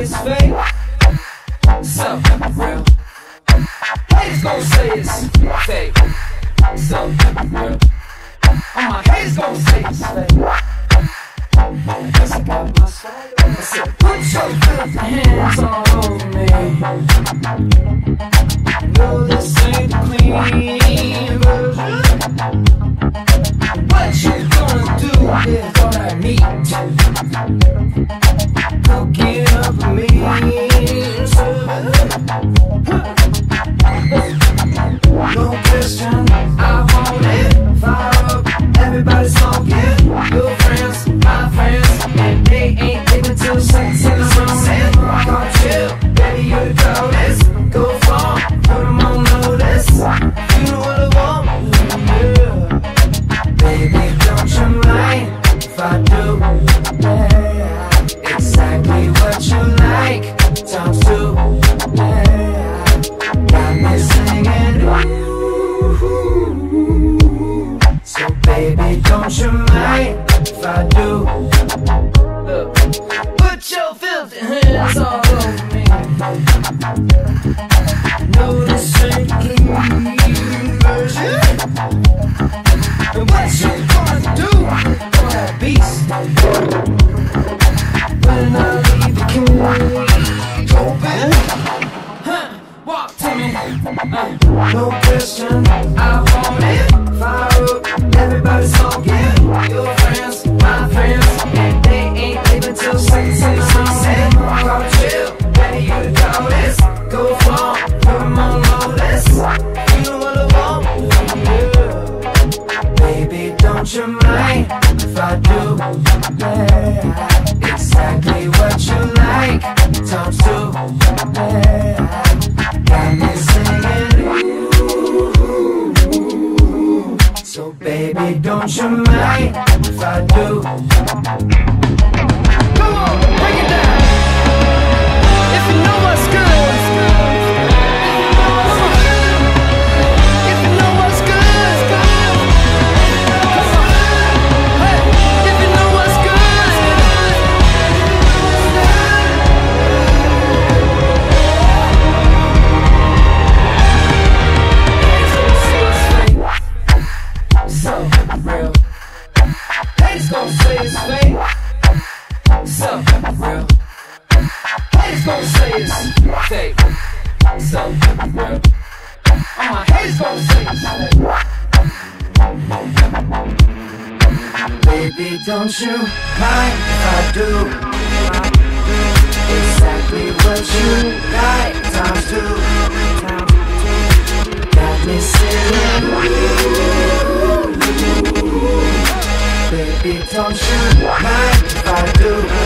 it's fake. Something real. Haters gon' say it's fake. So real. All my haters gon' say it's fake. Cause I got my soul. I said, put your filthy hands all over me. No, this ain't clean version. What you gonna do with all that meat? For Put your filthy hands all over me. No, this ain't. And what you gonna do beast? When I leave the cage open? Walk to me, uh, no question. I want it. Fire up, everybody smoking. Your So baby, don't you mind if I do? Come on, gon' say it's fake. So. All my haters gon' say it's. Baby, don't you mind if I do? Exactly what you like, times two. Got me singing. Baby, don't you mind if I do?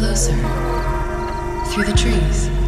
closer. Through the trees.